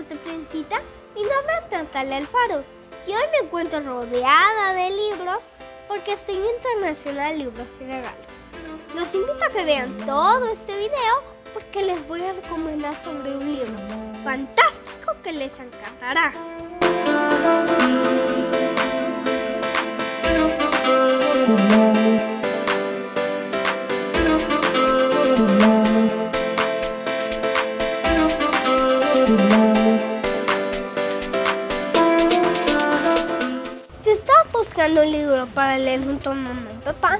casita y no habrá tanta el faro. Y hoy me encuentro rodeada de libros porque estoy en Internacional Libros y Regalos. Los invito a que vean todo este video porque les voy a recomendar sobre un libro fantástico que les encantará. Buscando un libro para leer junto a mamá y papá,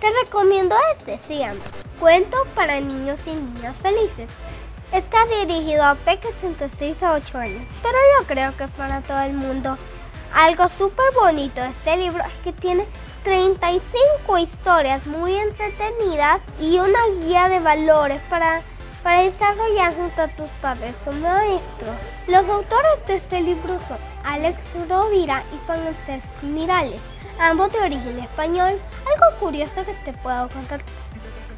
te recomiendo este. Se llama Cuento para niños y niñas felices. Está dirigido a peques entre 6 a 8 años, pero yo creo que para todo el mundo. Algo súper bonito de este libro es que tiene 35 historias muy entretenidas y una guía de valores para, para desarrollar junto a tus padres o maestros. Los autores de este libro son Alex Rovira y Francesc Mirales, ambos de origen español. Algo curioso que te puedo contar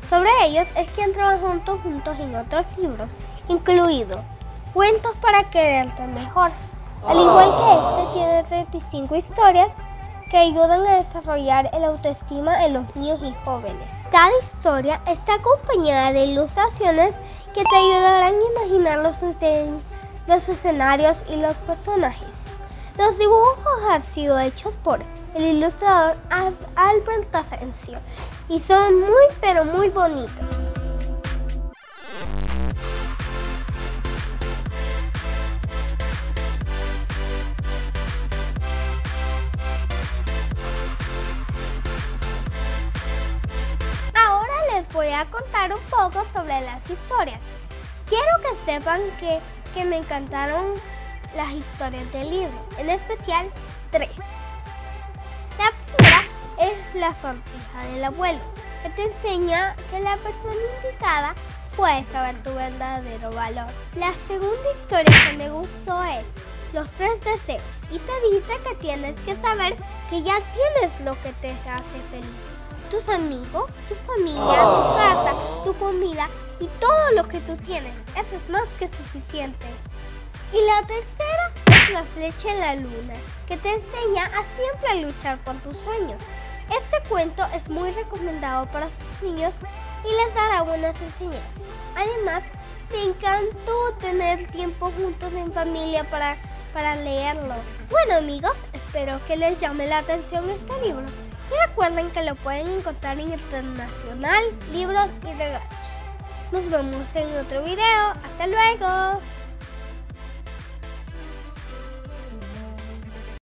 sobre ellos es que han trabajado juntos, en otros libros, incluido Cuentos para quererte mejor. Al igual que este, tiene 35 historias que ayudan a desarrollar el autoestima en los niños y jóvenes. Cada historia está acompañada de ilustraciones que te ayudarán a imaginar los, los escenarios y los personajes. Los dibujos han sido hechos por el ilustrador Albert Asensio y son muy pero muy bonitos. Voy a contar un poco sobre las historias. Quiero que sepan que, que me encantaron las historias del libro, en especial tres. La primera es la sortija del abuelo, que te enseña que la persona indicada puede saber tu verdadero valor. La segunda historia que me gustó es los tres deseos y te dice que tienes que saber que ya tienes lo que te hace feliz. Tus amigos, tu familia, tu casa, tu comida y todo lo que tú tienes. Eso es más que suficiente. Y la tercera es la flecha en la luna, que te enseña a siempre luchar por tus sueños. Este cuento es muy recomendado para sus niños y les dará buenas enseñanzas. Además, me encantó tener tiempo juntos en familia para, para leerlo. Bueno amigos, espero que les llame la atención este libro. Y recuerden que lo pueden encontrar en Internacional Libros y Regalos. Nos vemos en otro video. Hasta luego.